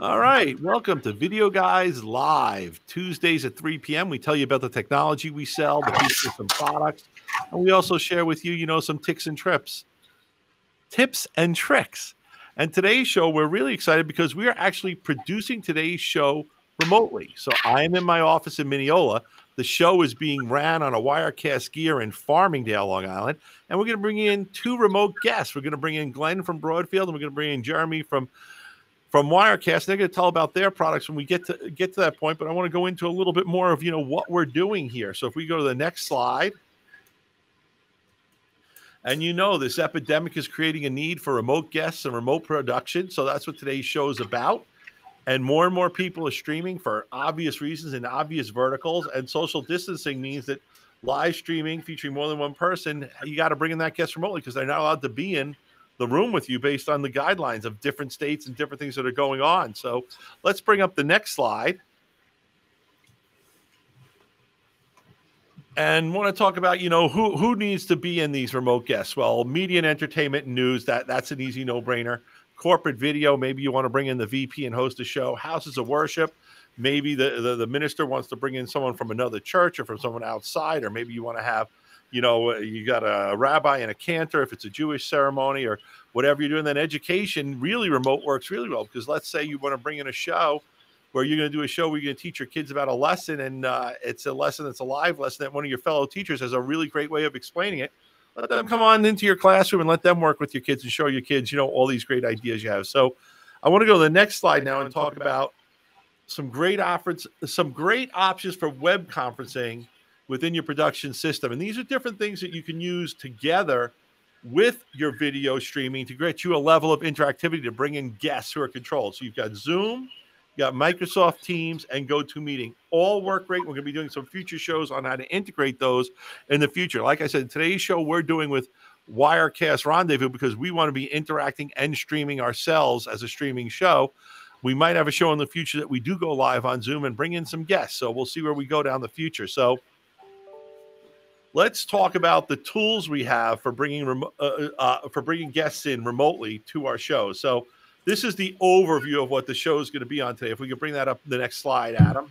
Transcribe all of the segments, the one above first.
All right, welcome to Videoguys Live. Tuesdays at 3 p.m. We tell you about the technology we sell, the features and products, and we also share with you, you know, some ticks and trips, tips and tricks. And today's show, we're really excited because we are actually producing today's show remotely. So I am in my office in Mineola. The show is being ran on a Wirecast gear in Farmingdale, Long Island, and we're going to bring in two remote guests. We're going to bring in Glen from Broadfield, and we're going to bring in Jeremy from from Wirecast. They're going to tell about their products when we get to get to that point. But I want to go into a little bit more of you know what we're doing here. So if we go to the next slide, and you know this epidemic is creating a need for remote guests and remote production. So that's what today's show is about. And more and more people are streaming for obvious reasons and obvious verticals. And social distancing means that live streaming featuring more than one person, you got to bring in that guest remotely because they're not allowed to be in the room with you based on the guidelines of different states and different things that are going on. So let's bring up the next slide. And want to talk about, you know, who who needs to be in these remote guests? Well, media and entertainment news, that that's an easy no-brainer. Corporate video, maybe you want to bring in the VP and host a show. Houses of worship, maybe the, the, the minister wants to bring in someone from another church or from someone outside, or maybe you want to have you know, you got a rabbi and a cantor if it's a Jewish ceremony or whatever you're doing. Then education really remote works really well because let's say you want to bring in a show where you're going to do a show where you're going to teach your kids about a lesson and uh, it's a lesson that's a live lesson that one of your fellow teachers has a really great way of explaining it. Let them come on into your classroom and let them work with your kids and show your kids, you know, all these great ideas you have. So I want to go to the next slide now and talk about some great offers, some great options for web conferencing within your production system. And these are different things that you can use together with your video streaming to get you a level of interactivity to bring in guests who are controlled. So you've got Zoom, you got Microsoft Teams, and GoToMeeting. All work great. We're going to be doing some future shows on how to integrate those in the future. Like I said, today's show we're doing with Wirecast Rendezvous because we want to be interacting and streaming ourselves as a streaming show. We might have a show in the future that we do go live on Zoom and bring in some guests. So we'll see where we go down the future. So let's talk about the tools we have for bringing remo- uh, uh, uh, for bringing guests in remotely to our show. So this is the overview of what the show is going to be on today. If we could bring that up the next slide, Adam.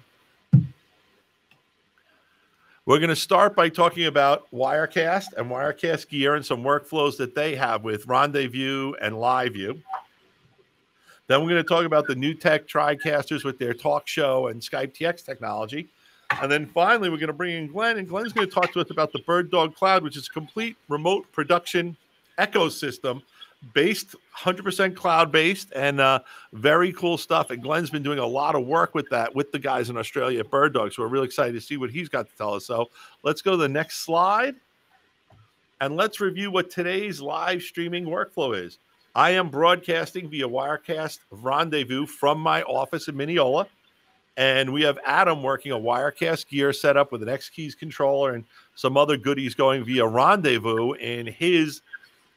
We're going to start by talking about Wirecast and Wirecast gear and some workflows that they have with Rendezvous and LiveU. Then we're going to talk about the NewTek TriCasters with their talk show and Skype TX technology. And then finally, we're going to bring in Glen, and Glen's going to talk to us about the BirdDog Cloud, which is a complete remote production ecosystem based 100% cloud based and uh, very cool stuff. And Glen's been doing a lot of work with that with the guys in Australia at BirdDog. So we're really excited to see what he's got to tell us. So let's go to the next slide and let's review what today's live streaming workflow is. I am broadcasting via Wirecast Rendezvous from my office in Mineola. And we have Adam working a Wirecast gear setup with an X Keys controller and some other goodies going via Rendezvous in his.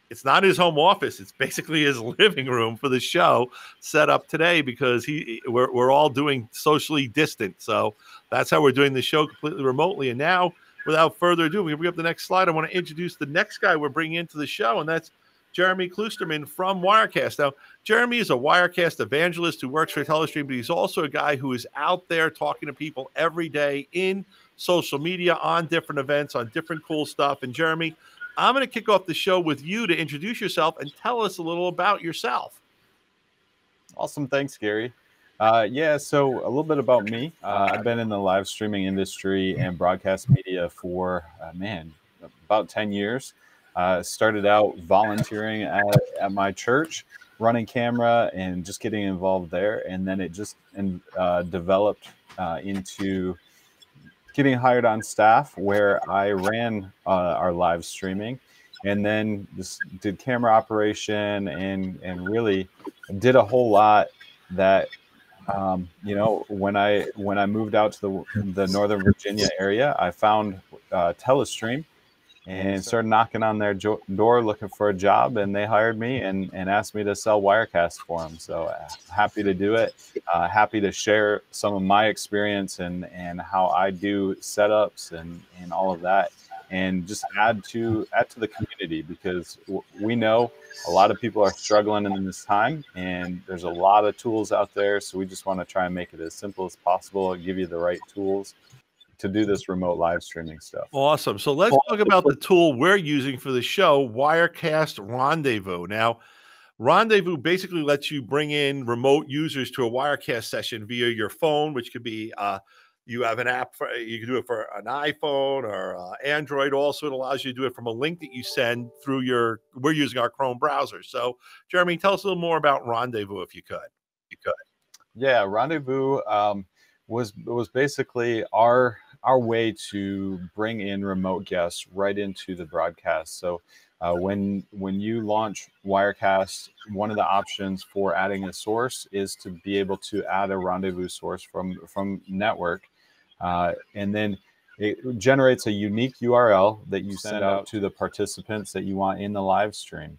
It's not his home office. It's basically his living room for the show set up today because he we're, we're all doing socially distant. So that's how we're doing the show completely remotely. And now, without further ado, we bring up the next slide. I want to introduce the next guy we're bringing into the show, and that's Jeremy Kloosterman from Wirecast. Now, Jeremy is a Wirecast evangelist who works for Telestream, but he's also a guy who is out there talking to people every day in social media on different events, on different cool stuff. And Jeremy, I'm going to kick off the show with you to introduce yourself and tell us a little about yourself. Awesome. Thanks, Gary. Uh, yeah, so a little bit about me. Uh, I've been in the live streaming industry and broadcast media for, uh, man, about 10 years. Uh, started out volunteering at, at my church, running camera and just getting involved there. And then it just and, uh, developed uh, into getting hired on staff where I ran uh, our live streaming and then just did camera operation and, and really did a whole lot that um, you know, when I when I moved out to the the Northern Virginia area, I found uh, Telestream, and started knocking on their jo- door looking for a job and they hired me and, and asked me to sell wirecast for them so uh, happy to do it. Uh, happy to share some of my experience and, and how i do setups and, and all of that. And just add to add to the community because we know a lot of people are struggling in this time and there's a lot of tools out there. So we just want to try and make it as simple as possible and give you the right tools to do this remote live streaming stuff. Awesome. So let's talk about the tool we're using for the show wirecast rendezvous. Now rendezvous basically lets you bring in remote users to a wirecast session via your phone which could be uh, you have an app for you can do it for an iphone or uh, android. Also it allows you to do it from a link that you send through your we're using our chrome browser. So jeremy tell us a little more about rendezvous if you could. You could. Yeah rendezvous um, was was basically our our way to bring in remote guests right into the broadcast so uh, when when you launch Wirecast, one of the options for adding a source is to be able to add a rendezvous source from from network, uh, and then it generates a unique URL that you send out to the participants that you want in the live stream.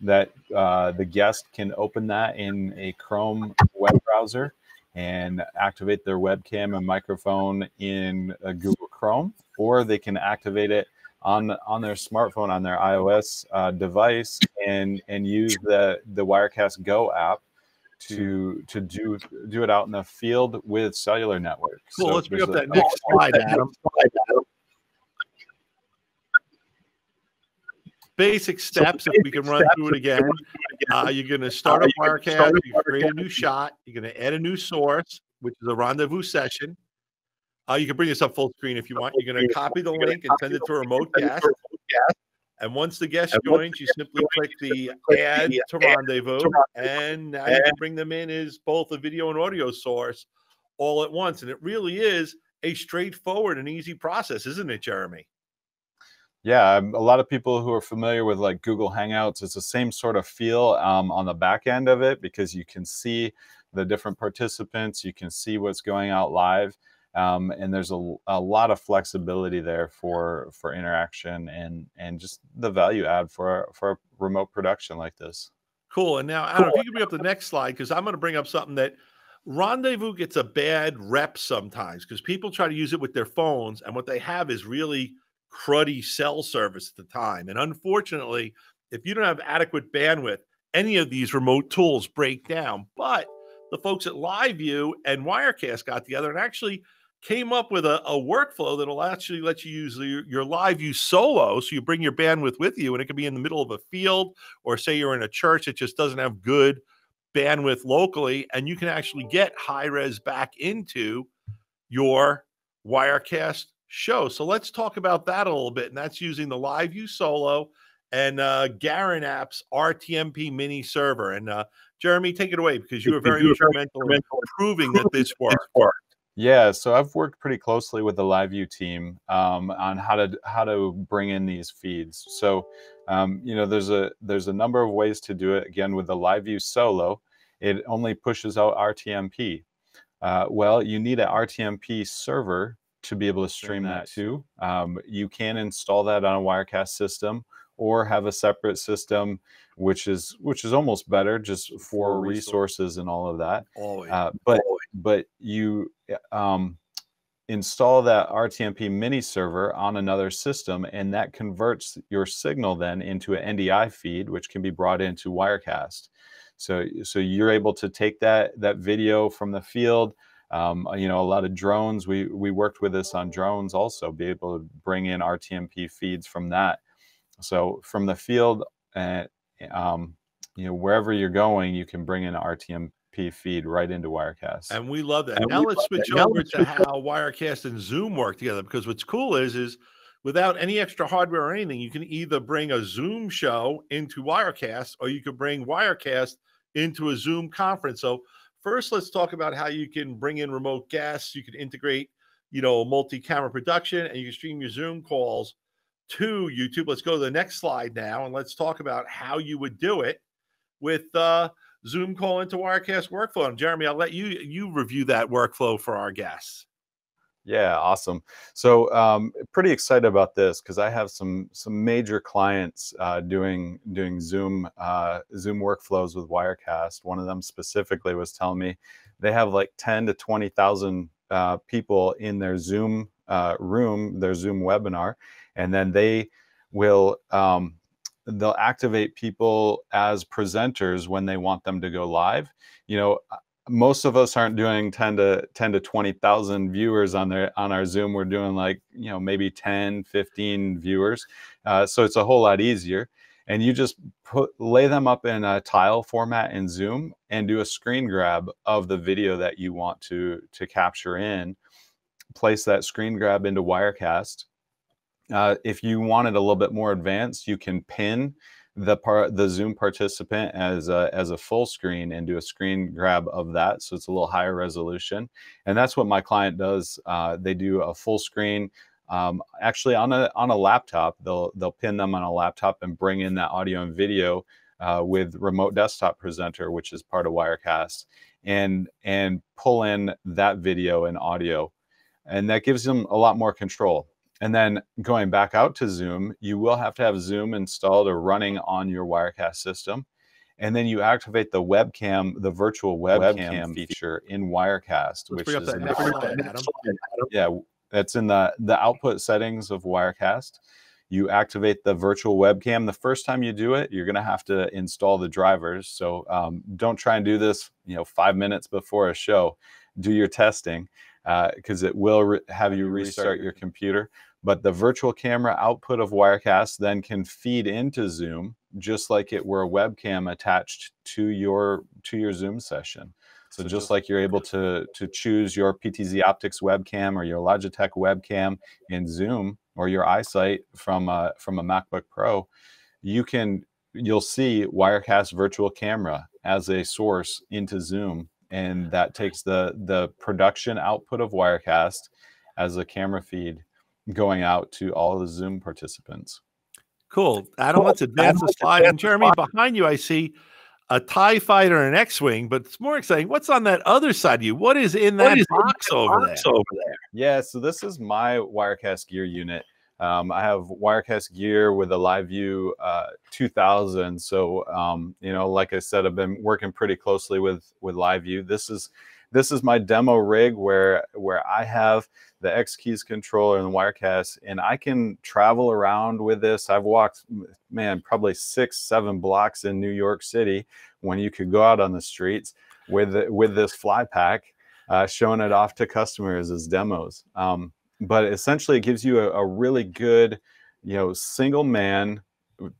That uh, the guest can open that in a Chrome web browser and activate their webcam and microphone in Google Chrome, or they can activate it on on their smartphone on their iOS uh, device and and use the the Wirecast Go app to to do do it out in the field with cellular networks. Cool. So let's bring up that next slide, Adam. Basic steps, if we can run through it again. Uh, you're going to start a Wirecast, you create a new shot, you're going to add a new source, which is a rendezvous session. Uh, you can bring this up full screen if you want. You're going to copy the link and send it to a remote guest. And once the guest joins, you simply click the add to rendezvous, and now you can bring them in as both a video and audio source all at once. And it really is a straightforward and easy process, isn't it, Jeremy? Yeah, um, a lot of people who are familiar with like Google Hangouts, it's the same sort of feel um, on the back end of it because you can see the different participants, you can see what's going out live um, and there's a, a lot of flexibility there for for interaction and and just the value add for for remote production like this. Cool. And now, Adam, if you can bring up the next slide, because I'm going to bring up something that Rendezvous gets a bad rep sometimes because people try to use it with their phones, and what they have is really cruddy cell service at the time. And unfortunately, if you don't have adequate bandwidth, any of these remote tools break down. But the folks at LiveU and Wirecast got together and actually came up with a, a workflow that'll actually let you use your, your LiveU solo. So you bring your bandwidth with you, and it can be in the middle of a field, or say you're in a church that just doesn't have good bandwidth locally, and you can actually get high res back into your Wirecast show. So let's talk about that a little bit. And that's using the LiveU Solo and uh, Garin Apps RTMP mini server. And uh, Jeremy, take it away because you were very instrumental in proving that this works. Yeah, so I've worked pretty closely with the LiveU team um, on how to how to bring in these feeds. So, um, you know, there's a there's a number of ways to do it. Again, with the LiveU Solo, it only pushes out RTMP. Uh, well, you need an RTMP server to be able to stream that too. Um, you can install that on a Wirecast system or have a separate system which is which is almost better just for, for resources and all of that Always. Uh, but Always. but you um, install that rtmp mini server on another system and that converts your signal then into an ndi feed which can be brought into wirecast so so you're able to take that that video from the field um, you know a lot of drones we we worked with this on drones also be able to bring in rtmp feeds from that so from the field, uh, um, you know, wherever you're going, you can bring in an RTMP feed right into Wirecast. And we love that. And now let's switch that. over to how Wirecast and Zoom work together because what's cool is is without any extra hardware or anything, you can either bring a Zoom show into Wirecast or you could bring Wirecast into a Zoom conference. So first, let's talk about how you can bring in remote guests. You can integrate, you know, multi-camera production, and you can stream your Zoom calls to YouTube. Let's go to the next slide now and let's talk about how you would do it with uh, Zoom call into Wirecast workflow. And Jeremy, I'll let you you review that workflow for our guests. Yeah, awesome. So, um, pretty excited about this because I have some some major clients uh, doing doing Zoom uh, Zoom workflows with Wirecast. One of them specifically was telling me they have like ten to twenty thousand uh, people in their Zoom uh, room, their Zoom webinar, and then they will um, they'll activate people as presenters when they want them to go live. You know, uh, most of us aren't doing 10 to 10 to 20,000 viewers on their on our Zoom. We're doing like, you know, maybe 10, 15 viewers. Uh, so it's a whole lot easier. And you just put lay them up in a tile format in Zoom and do a screen grab of the video that you want to to capture in. Place that screen grab into Wirecast uh, if you want it a little bit more advanced, you can pin the part the Zoom participant as a, as a full screen and do a screen grab of that, so it's a little higher resolution. And that's what my client does. Uh, they do a full screen. Um, actually, on a on a laptop, they'll they'll pin them on a laptop and bring in that audio and video uh, with remote desktop presenter, which is part of Wirecast, and and pull in that video and audio, and that gives them a lot more control and then going back out to Zoom, you will have to have Zoom installed or running on your Wirecast system. And then you activate the webcam, the virtual webcam, webcam feature in Wirecast, Let's which is that the, yeah, that's in the the output settings of Wirecast. You activate the virtual webcam. The first time you do it, you're going to have to install the drivers. So um, don't try and do this, you know, five minutes before a show. Do your testing because uh, it will have you restart your computer. But the virtual camera output of Wirecast then can feed into Zoom just like it were a webcam attached to your to your Zoom session. So, just like you're able to to choose your PTZ Optics webcam or your Logitech webcam in Zoom or your iSight from a, from a MacBook Pro, you can you'll see Wirecast virtual camera as a source into Zoom and that takes the the production output of Wirecast as a camera feed going out to all the Zoom participants. Cool. Adam, cool. let's advance the slide. And Jeremy, behind you, I see a TIE fighter and an X Wing, but it's more exciting. What's on that other side of you? What is in that is box, in over, box there? over there? Yeah, so this is my Wirecast gear unit. Um, I have Wirecast gear with a LiveU uh, 2000. So, um, you know, like I said, I've been working pretty closely with with LiveU. This is this is my demo rig where where I have the X Keys controller and the Wirecast, and I can travel around with this. I've walked, man, probably six, seven blocks in New York City when you could go out on the streets with with this fly pack, uh, showing it off to customers as demos. Um, but essentially, it gives you a, a really good, you know, single man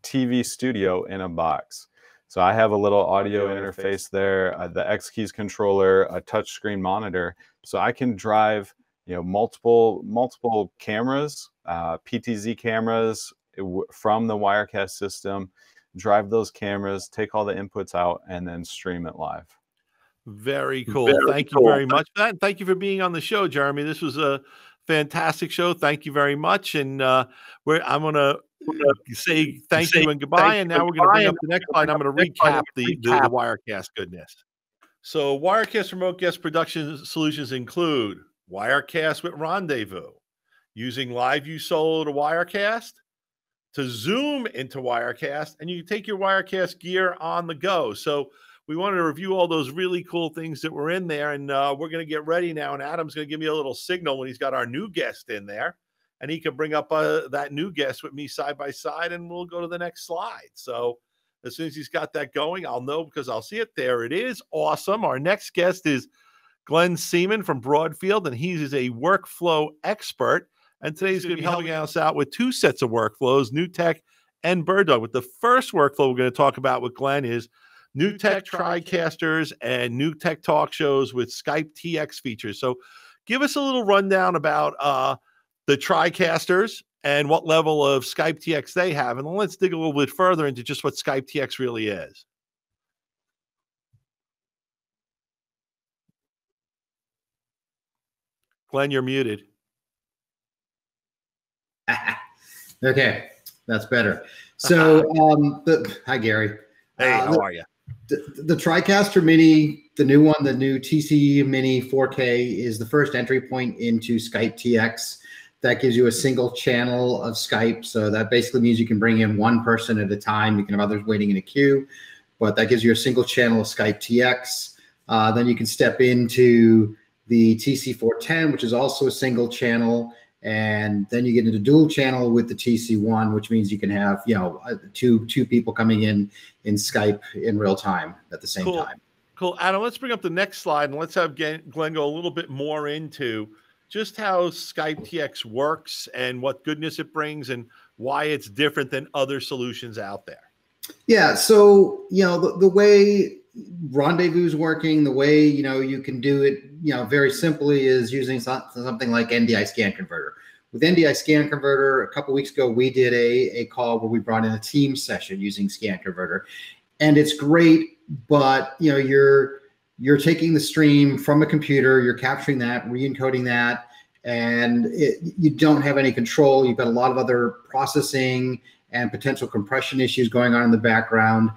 TV studio in a box. So I have a little audio interface there, uh, the X Keys controller, a touchscreen monitor, so I can drive you know multiple multiple cameras, uh, PTZ cameras from the Wirecast system, drive those cameras, take all the inputs out, and then stream it live. Very cool. Very Thank cool. you very much for that. Thank you for being on the show, Jeremy. This was a fantastic show. Thank you very much. And uh, we're, I'm going to say thank say you and goodbye. And now we're going to bring up the next slide. I'm going to recap the, the, the Wirecast goodness. So, Wirecast remote guest production solutions include Wirecast with Rendezvous, using LiveU Solo to Wirecast, to Zoom into Wirecast, and you can take your Wirecast gear on the go. So, we wanted to review all those really cool things that were in there. And uh, we're going to get ready now. And Adam's going to give me a little signal when he's got our new guest in there. And he can bring up uh, that new guest with me side by side, and we'll go to the next slide. So as soon as he's got that going, I'll know because I'll see it. There it is. Awesome. Our next guest is Glen Seaman from Broadfield, and he is a workflow expert. And today he's going to be helping us out with two sets of workflows, NewTek and BirdDog. With the first workflow we're going to talk about with Glen is NewTek TriCasters and NewTek talk shows with Skype TX features. So give us a little rundown about uh, the TriCasters and what level of Skype TX they have. And let's dig a little bit further into just what Skype TX really is. Glen, you're muted. okay, that's better. So, um, the, hi, Gary. Hey, uh, how are you? the, the TriCaster Mini, the new one, the new TC Mini 4K, is the first entry point into Skype TX. That gives you a single channel of Skype. So that basically means you can bring in one person at a time. You can have others waiting in a queue, but that gives you a single channel of Skype TX. Uh, then you can step into the TC410, which is also a single channel. and then you get into dual channel with the TC1, which means you can have you know uh, two two people coming in in Skype in real time at the same Cool. time. Cool. Adam, let's bring up the next slide and let's have Glen Glen go a little bit more into just how Skype TX works and what goodness it brings and why it's different than other solutions out there. Yeah. So, you know, the, the way rendezvous is working, the way, you know, you can do it, you know, very simply is using some, something like NDI scan converter. With NDI scan converter, a couple weeks ago, we did a, a call where we brought in a team session using scan converter. And it's great, but you know, you're you're taking the stream from a computer, you're capturing that, re-encoding that, and it, you don't have any control. You've got a lot of other processing and potential compression issues going on in the background.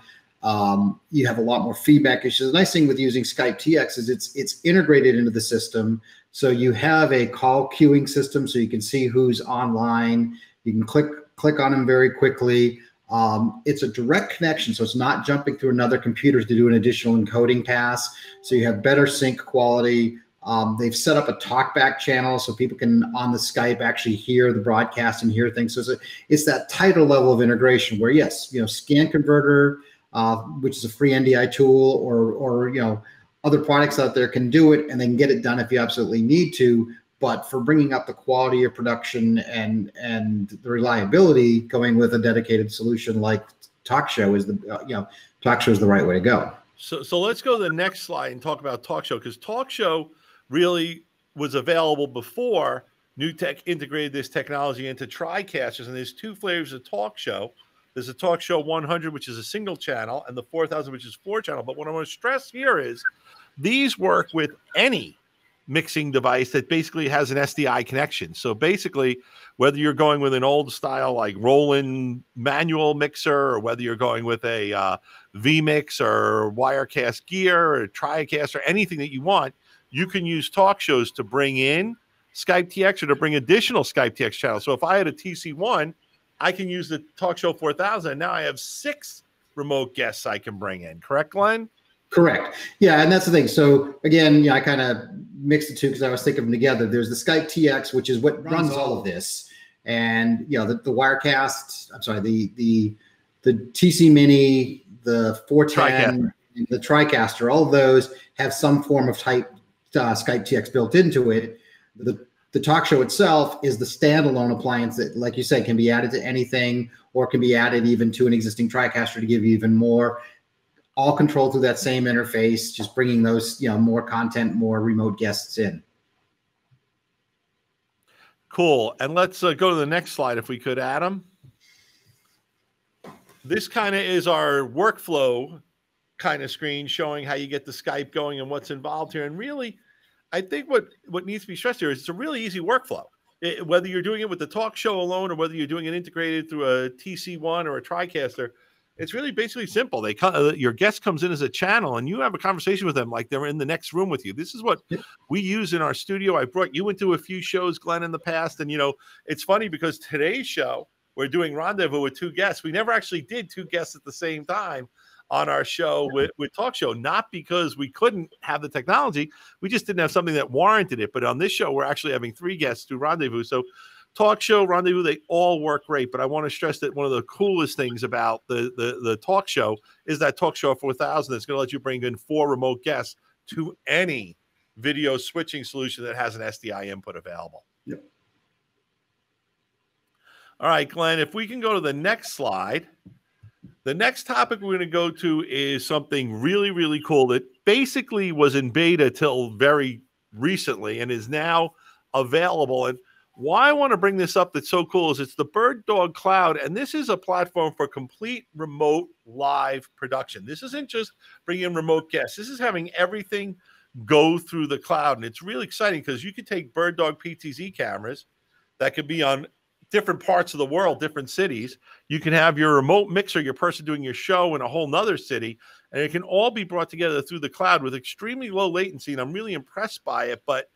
Um, you have a lot more feedback issues. The nice thing with using Skype TX is it's it's integrated into the system. So you have a call queuing system, so you can see who's online. You can click click on them very quickly. Um, it's a direct connection, so it's not jumping through another computer to do an additional encoding pass. So you have better sync quality. Um, they've set up a talkback channel so people can on the Skype actually hear the broadcast and hear things. So it's, a, it's that tighter level of integration where yes, you know, Scan Converter, uh, which is a free NDI tool, or or you know, other products out there can do it and they can get it done if you absolutely need to. But for bringing up the quality of production and and the reliability, going with a dedicated solution like TalkShow is the uh, you know TalkShow is the right way to go. So, so let's go to the next slide and talk about TalkShow because TalkShow really was available before NewTek integrated this technology into TriCasters. And there's two flavors of TalkShow. There's a TalkShow 100, which is a single channel, and the 4000, which is four channel. But what I want to stress here is these work with any mixing device that basically has an SDI connection. So basically, whether you're going with an old style like Roland manual mixer, or whether you're going with a uh, vMix or Wirecast gear or TriCast or anything that you want, you can use talk shows to bring in Skype TX or to bring additional Skype TX channels. So if I had a TC1, I can use the Talk Show 4000. And now I have six remote guests I can bring in. Correct, Glen? Correct. Yeah, and that's the thing. So again, yeah, I kind of mixed the two because I was thinking of them together. There's the Skype TX, which is what runs all of this, and you know the, the Wirecast. I'm sorry, the the the TC Mini, the 410, the TriCaster. All those have some form of type uh, Skype TX built into it. The the talk show itself is the standalone appliance that, like you said, can be added to anything or can be added even to an existing TriCaster to give you even more. All controlled through that same interface, just bringing those, you know, more content, more remote guests in. Cool. And let's uh, go to the next slide if we could, Adam. This kind of is our workflow kind of screen showing how you get the Skype going and what's involved here. And really, I think what what needs to be stressed here is it's a really easy workflow. It, whether you're doing it with the talk show alone or whether you're doing it integrated through a TC1 or a TriCaster, it's really basically simple. They come, uh, your guest comes in as a channel, and you have a conversation with them like they're in the next room with you. This is what we use in our studio. I brought you into a few shows, Glen, in the past, and you know it's funny because today's show we're doing rendezvous with two guests. We never actually did two guests at the same time on our show with, with TalkShow, not because we couldn't have the technology, we just didn't have something that warranted it. But on this show, we're actually having three guests do rendezvous. So TalkShow, rendezvous, they all work great. But I want to stress that one of the coolest things about the the, the TalkShow is that talk show 4000 that's going to let you bring in four remote guests to any video switching solution that has an SDI input available. Yep. All right, Glen, if we can go to the next slide. The next topic we're going to go to is something really, really cool that basically was in beta till very recently and is now available. And why I want to bring this up that's so cool is it's the BirdDog Cloud, and this is a platform for complete remote live production. This isn't just bringing remote guests, this is having everything go through the cloud. And it's really exciting because you could take BirdDog PTZ cameras that could be on different parts of the world, different cities. You can have your remote mixer, your person doing your show in a whole nother city, and it can all be brought together through the cloud with extremely low latency. And I'm really impressed by it, but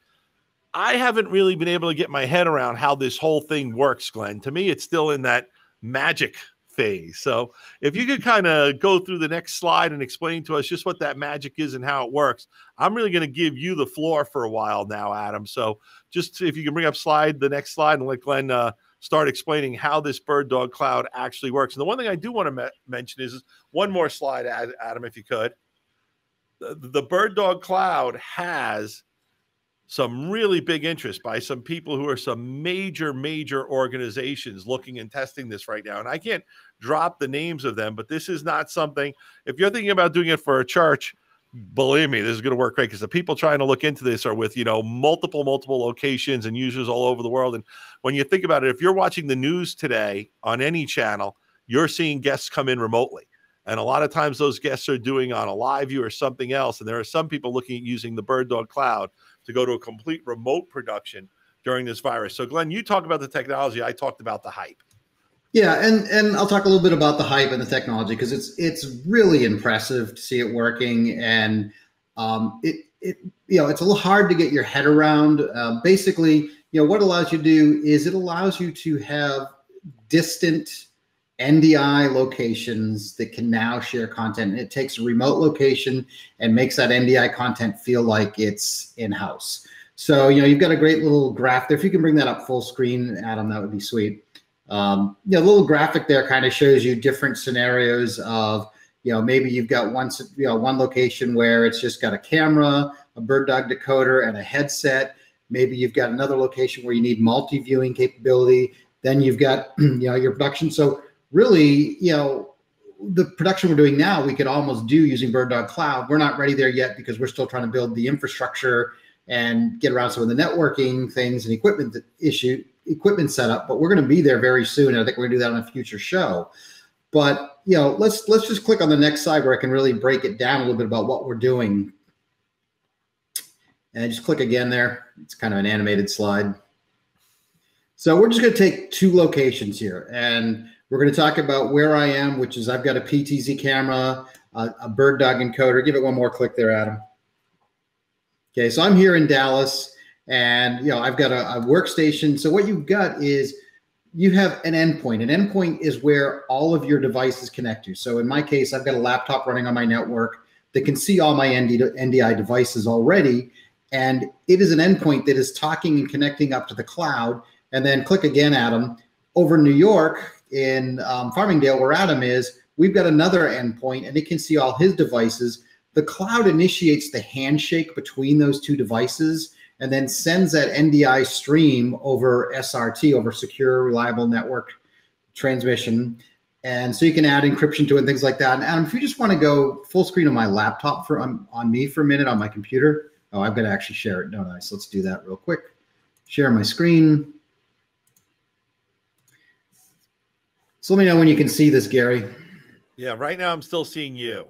I haven't really been able to get my head around how this whole thing works, Glen. To me, it's still in that magic phase. So if you could kind of go through the next slide and explain to us just what that magic is and how it works, I'm really going to give you the floor for a while now, Adam. So just if you can bring up slide the next slide and let Glen uh, start explaining how this BirdDog cloud actually works. And the one thing I do want to me- mention is one more slide, Adam, if you could. The, the BirdDog cloud has some really big interest by some people who are some major, major organizations looking and testing this right now. And I can't drop the names of them, but this is not something, if you're thinking about doing it for a church, believe me, this is going to work great because the people trying to look into this are with, you know, multiple, multiple locations and users all over the world. And when you think about it, if you're watching the news today on any channel, you're seeing guests come in remotely. And a lot of times those guests are doing on a LiveU or something else. And there are some people looking at using the BirdDog Cloud to go to a complete remote production during this virus. So, Glen, you talk about the technology. I talked about the hype. Yeah, and and I'll talk a little bit about the hype and the technology because it's it's really impressive to see it working, and um, it it you know it's a little hard to get your head around. Uh, basically, you know what allows you to do is it allows you to have distant NDI locations that can now share content. And it takes a remote location and makes that NDI content feel like it's in house. So, you know, you've got a great little graph there. If you can bring that up full screen, Adam, that would be sweet. Um, you know, a little graphic there kind of shows you different scenarios of, you know, maybe you've got one, you know, one location where it's just got a camera, a BirdDog decoder, and a headset. Maybe you've got another location where you need multi-viewing capability. Then you've got, you know, your production. So really, you know, the production we're doing now, we could almost do using Bird Cloud. We're not ready there yet because we're still trying to build the infrastructure and get around some of the networking things and equipment issue equipment setup. But we're going to be there very soon. I think we're going to do that on a future show. But you know, let's let's just click on the next slide where I can really break it down a little bit about what we're doing. And just click again there. It's kind of an animated slide. So we're just going to take two locations here, and we're going to talk about where I am, which is I've got a PTZ camera, a, a BirdDog encoder. Give it one more click there, Adam. Okay, so I'm here in Dallas, and you know I've got a, a workstation. So what you've got is you have an endpoint. An endpoint is where all of your devices connect to. So in my case, I've got a laptop running on my network that can see all my NDI devices already. And it is an endpoint that is talking and connecting up to the cloud. And then click again, Adam. Over New York, in um, Farmingdale, where Adam is, we've got another endpoint and it can see all his devices. The cloud initiates the handshake between those two devices and then sends that NDI stream over SRT, over secure, reliable network transmission. And so you can add encryption to it and things like that. And Adam, if you just want to go full screen on my laptop for on, on me for a minute on my computer. Oh, I've got to actually share it, don't I? So let's do that real quick. Share my screen. So let me know when you can see this, Gary. Yeah, right now I'm still seeing you.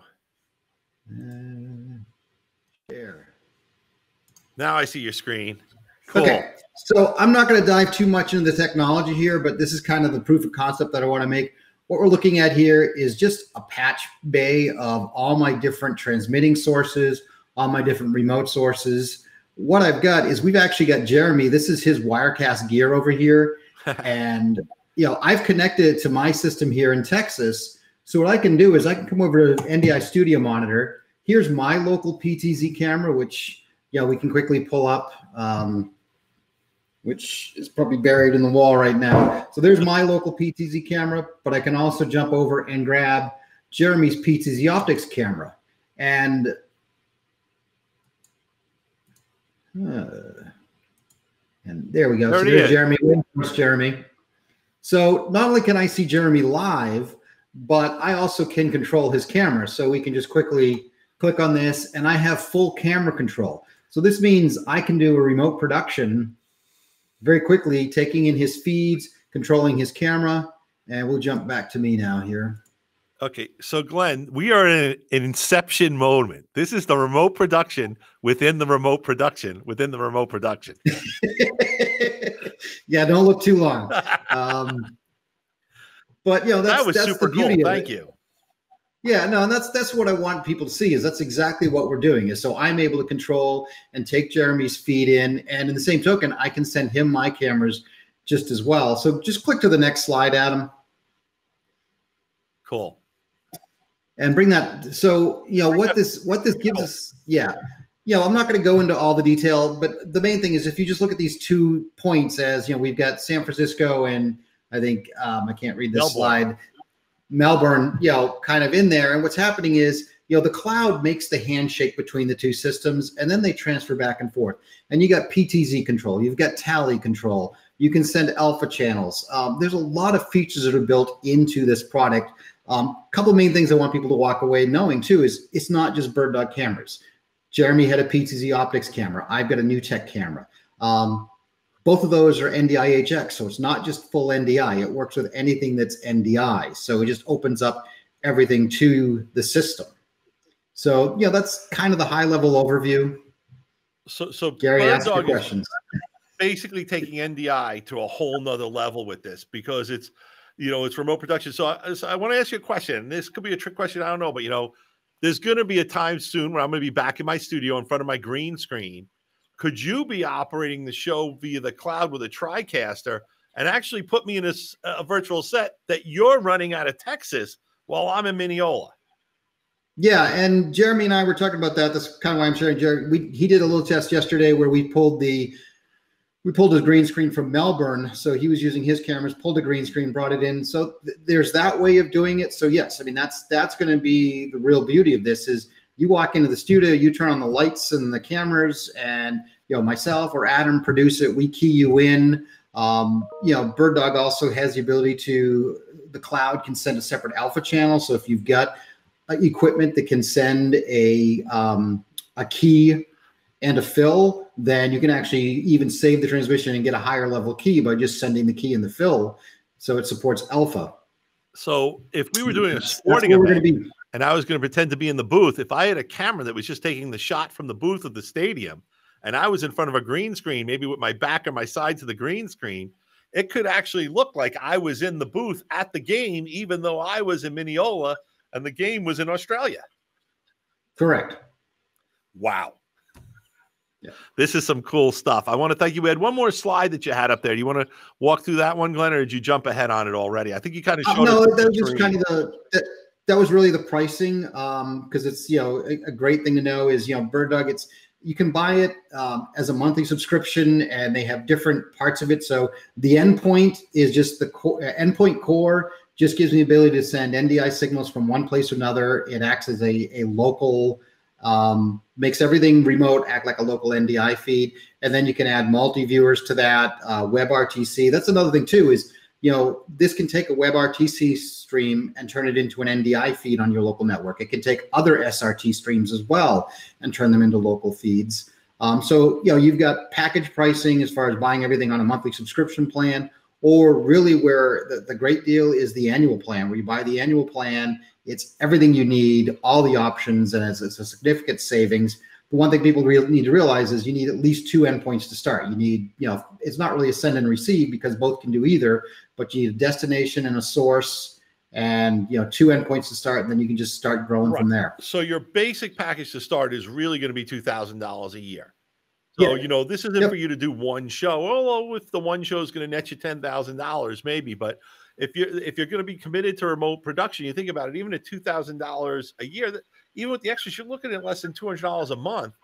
Uh, share. Now I see your screen. Cool. Okay, so I'm not going to dive too much into the technology here, but this is kind of the proof of concept that I want to make. What we're looking at here is just a patch bay of all my different transmitting sources, all my different remote sources. What I've got is we've actually got Jeremy. This is his Wirecast gear over here. and you know, I've connected it to my system here in Texas. So what I can do is I can come over to NDI Studio Monitor. Here's my local PTZ camera, which you know we can quickly pull up, um, which is probably buried in the wall right now. So there's my local PTZ camera, but I can also jump over and grab Jeremy's PTZ Optics camera, and uh, and there we go. There so there's Jeremy. There's Jeremy. So not only can I see Jeremy live, but I also can control his camera. So we can just quickly click on this and I have full camera control. So this means I can do a remote production very quickly, taking in his feeds, controlling his camera. And we'll jump back to me now here. Okay, so Glen, we are in an inception moment. This is the remote production within the remote production within the remote production. yeah, don't look too long. Um, but you know that's, that was that's super the beauty cool. Thank you. Yeah, no, and that's that's what I want people to see is that's exactly what we're doing. Is so I'm able to control and take Jeremy's feed in, and in the same token, I can send him my cameras just as well. So just click to the next slide, Adam. Cool. And bring that. So you know what this what this gives us. Yeah. You know, I'm not going to go into all the detail, but the main thing is if you just look at these two points as you know, we've got San Francisco and I think um, I can't read this Melbourne. slide. Melbourne, you know, kind of in there. And what's happening is, you know, the cloud makes the handshake between the two systems and then they transfer back and forth. And you got PTZ control, you've got tally control, you can send alpha channels. Um, there's a lot of features that are built into this product. A um, couple main things I want people to walk away knowing too is it's not just BirdDog cameras. Jeremy had a PTZ optics camera. I've got a NewTek camera. Um, both of those are NDI HX, so it's not just full NDI. It works with anything that's NDI. So it just opens up everything to the system. So yeah, that's kind of the high level overview. So, so Gary, Bird ask your questions. basically taking NDI to a whole nother level with this because it's, you know, it's remote production. So I, so I want to ask you a question. This could be a trick question. I don't know, but you know, there's going to be a time soon where I'm going to be back in my studio in front of my green screen. Could you be operating the show via the cloud with a TriCaster and actually put me in a virtual set that you're running out of Texas while I'm in Mineola? Yeah, and Jeremy and I were talking about that. That's kind of why I'm sharing. Jeremy, we he did a little test yesterday where we pulled the we pulled his green screen from Melbourne. So he was using his cameras, pulled a green screen, brought it in. So th- there's that way of doing it. So yes, I mean that's that's going to be the real beauty of this is you walk into the studio, you turn on the lights and the cameras, and you know myself or Adam produce it. We key you in. Um, you know, BirdDog also has the ability to the cloud can send a separate alpha channel. So if you've got uh, equipment that can send a um, a key and a fill, then you can actually even save the transmission and get a higher level key by just sending the key and the fill. So it supports alpha. So if we were doing a sporting event, and I was going to pretend to be in the booth, if I had a camera that was just taking the shot from the booth of the stadium and I was in front of a green screen, maybe with my back or my side to the green screen, it could actually look like I was in the booth at the game, even though I was in Mineola and the game was in Australia. Correct. Wow. Yeah. This is some cool stuff. I want to thank you. We had one more slide that you had up there. Do you want to walk through that one, Glen, or did you jump ahead on it already? I think you kind of Uh, showed no, that was just kind of the that, that was really the pricing because it's you know a, a great thing to know is you know BirdDog it's you can buy it um, as a monthly subscription and they have different parts of it. So the endpoint is just the core, uh, endpoint core just gives me the ability to send NDI signals from one place to another. It acts as a, a local, um, makes everything remote act like a local NDI feed. And then you can add multi viewers to that, uh, WebRTC. That's another thing too is, you know, this can take a WebRTC stream and turn it into an NDI feed on your local network. It can take other SRT streams as well and turn them into local feeds. Um, so, you know, you've got package pricing as far as buying everything on a monthly subscription plan, or really where the, the great deal is the annual plan, where you buy the annual plan, it's everything you need, all the options, and it's, it's a significant savings. The one thing people really need to realize is you need at least two endpoints to start. You need, you know, it's not really a send and receive because both can do either, but you need a destination and a source and, you know, two endpoints to start, and then you can just start growing from there. So your basic package to start is really going to be two thousand dollars a year. So Yeah. you know this isn't Yep. for you to do one show. Although if the one show is going to net you ten thousand dollars, maybe. But if you're if you're going to be committed to remote production, you think about it. Even at two thousand dollars a year, that even with the extras, you're looking at less than two hundred dollars a month,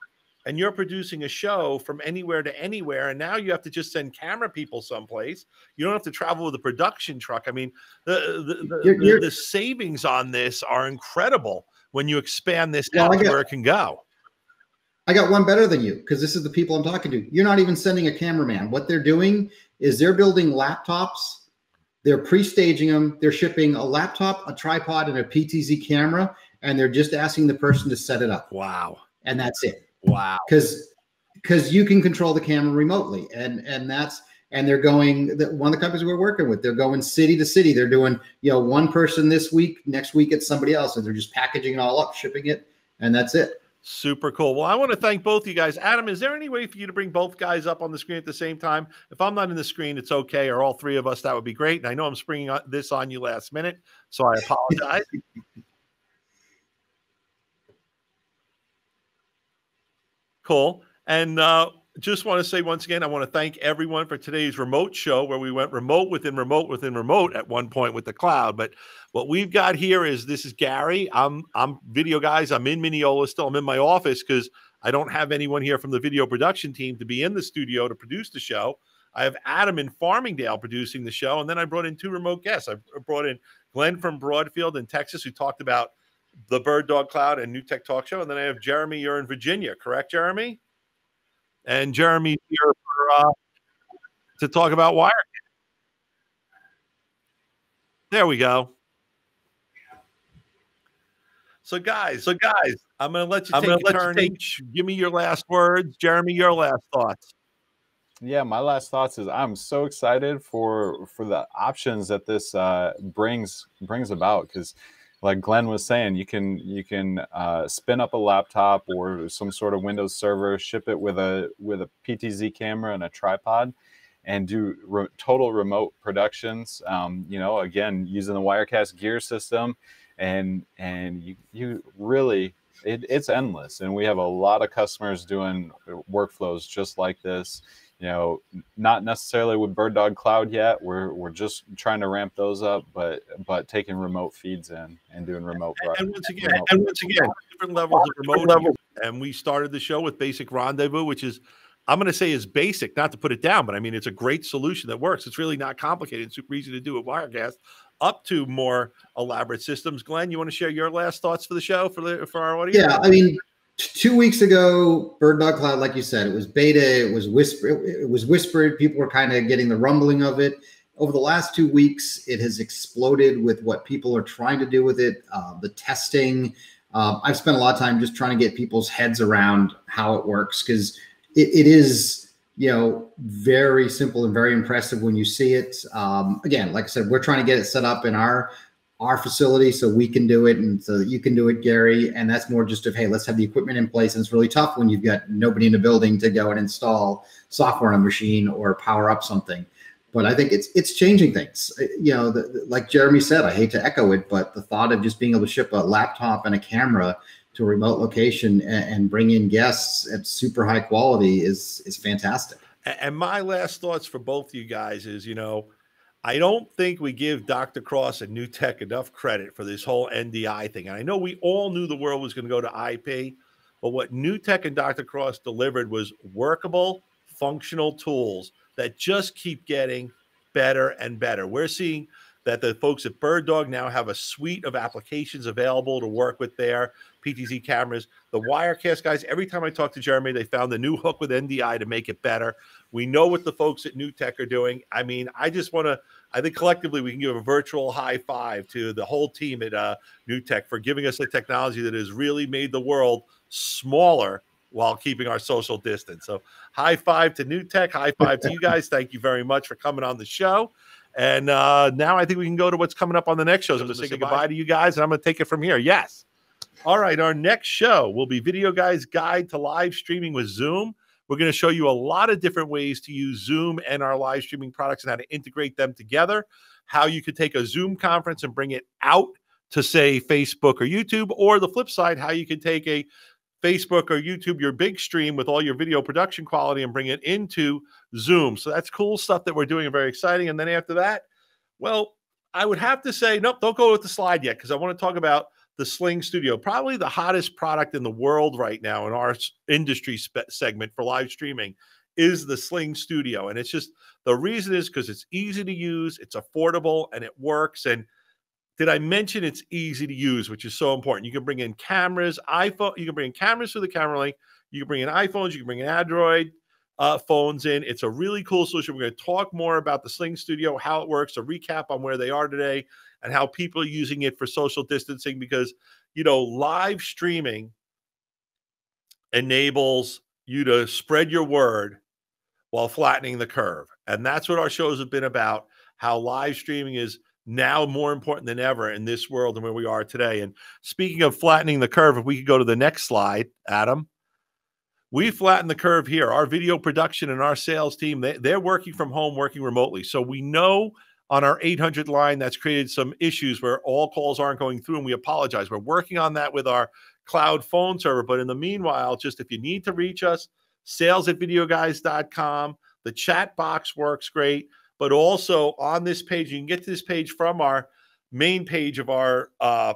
and you're producing a show from anywhere to anywhere. And now you have to just send camera people someplace. You don't have to travel with a production truck. I mean, the the, the, You're- the- you're- the savings on this are incredible when you expand this Well, out to where it can go. I got one better than you because this is the people I'm talking to. You're not even sending a cameraman. What they're doing is they're building laptops, they're pre-staging them, they're shipping a laptop, a tripod, and a PTZ camera, and they're just asking the person to set it up, Wow. and that's it. Wow. Because because you can control the camera remotely, and and that's and they're going. The, one of the companies we're working with, they're going city to city. They're doing you know one person this week, next week it's somebody else, and they're just packaging it all up, shipping it, and that's it. Super cool. Well, I want to thank both you guys. Adam, is there any way for you to bring both guys up on the screen at the same time? If I'm not in the screen, it's okay, or all three of us, that would be great. And I know I'm springing this on you last minute, so I apologize. cool. And uh, just want to say once again, I want to thank everyone for today's remote show where we went remote within remote within remote at one point with the cloud. But what we've got here is this is Gary. I'm I'm video guys. I'm in Mineola still. I'm in my office because I don't have anyone here from the video production team to be in the studio to produce the show. I have Adam in Farmingdale producing the show, and then I brought in two remote guests. I brought in Glen from Broadfield in Texas, who talked about the BirdDog Cloud and NewTek Talk Show, and then I have Jeremy. You're in Virginia, correct, Jeremy? And Jeremy's here for, uh, to talk about wire. There we go. So guys, so guys, I'm gonna let you I'm take a turn take, each. Give me your last words, Jeremy. Your last thoughts. Yeah, my last thoughts is I'm so excited for for the options that this uh, brings brings about because like Glen was saying, you can you can uh, spin up a laptop or some sort of Windows server, ship it with a with a PTZ camera and a tripod, and do re- total remote productions. Um, you know, again using the Wirecast gear system, and and you you really it, it's endless. And we have a lot of customers doing workflows just like this you know, not necessarily with BirdDog Cloud yet. We're we're just trying to ramp those up, but but taking remote feeds in and doing remote. And, and once again, and once again, different levels of remote levels. And we started the show with Basic Rendezvous, which is I'm going to say is basic, not to put it down, but I mean it's a great solution that works. It's really not complicated, It's super easy to do with Wirecast. Up to more elaborate systems. Glen, you want to share your last thoughts for the show for the for our audience? Yeah, I mean, two weeks ago, BirdDog Cloud, like you said, it was beta. It was whisper. It was whispered. People were kind of getting the rumbling of it. Over the last two weeks, it has exploded with what people are trying to do with it. Uh, the testing. Uh, I've spent a lot of time just trying to get people's heads around how it works because it, it is, you know, very simple and very impressive when you see it. Um, again, like I said, we're trying to get it set up in our our facility so we can do it and so you can do it, Gary. And that's more just of, hey, let's have the equipment in place. And it's really tough when you've got nobody in the building to go and install software on a machine or power up something. But I think it's it's changing things. Uh, you know, the, the, like Jeremy said, I hate to echo it, but the thought of just being able to ship a laptop and a camera to a remote location and, and bring in guests at super high quality is is fantastic. And my last thoughts for both you guys is, you know, I don't think we give Dr. Cross and NewTek enough credit for this whole NDI thing. And I know we all knew the world was going to go to IP, but what NewTek and Dr. Cross delivered was workable, functional tools that just keep getting better and better. We're seeing that the folks at BirdDog now have a suite of applications available to work with their PTZ cameras. The Wirecast guys, every time I talk to Jeremy, they found the new hook with NDI to make it better. We know what the folks at NewTek are doing. I mean, I just want to I think collectively we can give a virtual high five to the whole team at uh, NewTek for giving us a technology that has really made the world smaller while keeping our social distance. So, high five to NewTek. High five to you guys. Thank you very much for coming on the show. And uh, now I think we can go to what's coming up on the next show. So I'm going to say goodbye. goodbye to you guys, and I'm going to take it from here. Yes. All right. Our next show will be Videoguys Guide to Live Streaming with Zoom. We're going to show you a lot of different ways to use Zoom and our live streaming products and how to integrate them together. How you could take a Zoom conference and bring it out to, say, Facebook or YouTube, or the flip side, how you could take a Facebook or YouTube, your big stream with all your video production quality and bring it into Zoom. So that's cool stuff that we're doing and very exciting. And then after that, well, I would have to say, nope, don't go with the slide yet because I want to talk about the SlingStudio, probably the hottest product in the world right now in our industry spe- segment for live streaming is the SlingStudio. And it's just the reason is because it's easy to use, it's affordable, and it works. And did I mention it's easy to use, which is so important? You can bring in cameras, iPhone, you can bring in cameras through the camera link, you can bring in iPhones, you can bring in Android uh, phones in. It's a really cool solution. We're going to talk more about the SlingStudio, how it works, a recap on where they are today, and how people are using it for social distancing because you know live streaming enables you to spread your word while flattening the curve and that's what our shows have been about how live streaming is now more important than ever in this world and where we are today. And speaking of flattening the curve if we could go to the next slide adam. We mm. flatten the curve here. Our video production and our sales team they, they're working from home working remotely. So we know on our 800 line that's created some issues where all calls aren't going through and we apologize. We're working on that with our cloud phone server. But in the meanwhile just if you need to reach us sales at videoguys.com. The chat box works great, but also on this page, you can get to this page from our main page of our uh,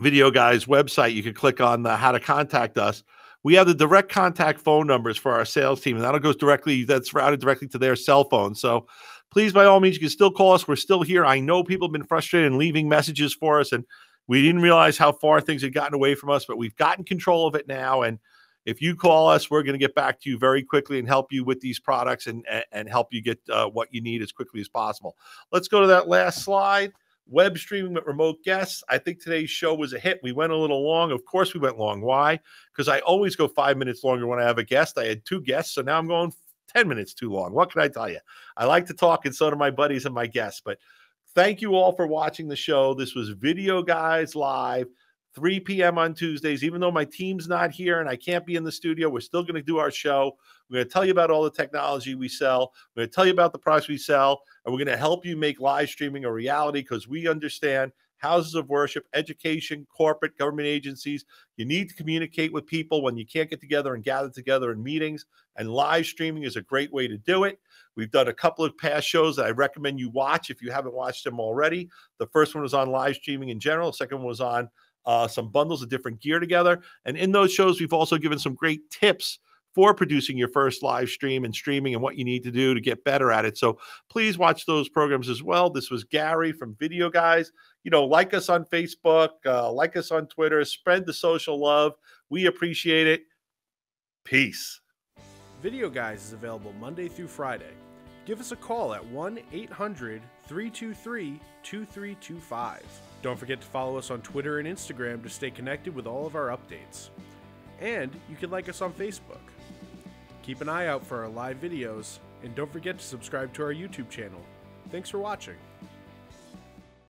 Videoguys website. You can click on the how to contact us. We have the direct contact phone numbers for our sales team, and that'll go directly, that's routed directly to their cell phone. So please, by all means, you can still call us. We're still here. I know people have been frustrated and leaving messages for us, and we didn't realize how far things had gotten away from us, but we've gotten control of it now. And if you call us, we're going to get back to you very quickly and help you with these products and, and help you get uh, what you need as quickly as possible. Let's go to that last slide web streaming with remote guests. I think today's show was a hit. We went a little long. Of course, we went long. Why? Because I always go five minutes longer when I have a guest. I had two guests, so now I'm going 10 minutes too long. What can I tell you? I like to talk, and so do my buddies and my guests. But thank you all for watching the show. This was Videoguys Live. 3 p.m. on Tuesdays. Even though my team's not here and I can't be in the studio, we're still going to do our show. We're going to tell you about all the technology we sell. We're going to tell you about the products we sell, and we're going to help you make live streaming a reality because we understand houses of worship, education, corporate, government agencies. You need to communicate with people when you can't get together and gather together in meetings, and live streaming is a great way to do it. We've done a couple of past shows that I recommend you watch if you haven't watched them already. The first one was on live streaming in general, the second one was on uh, some bundles of different gear together. And in those shows, we've also given some great tips for producing your first live stream and streaming and what you need to do to get better at it. So please watch those programs as well. This was Gary from Videoguys. You know, like us on Facebook, uh, like us on Twitter, spread the social love. We appreciate it. Peace. Videoguys is available Monday through Friday. Give us a call at 1 800 323 2325. Don't forget to follow us on Twitter and Instagram to stay connected with all of our updates. And you can like us on Facebook. Keep an eye out for our live videos, and don't forget to subscribe to our YouTube channel. Thanks for watching.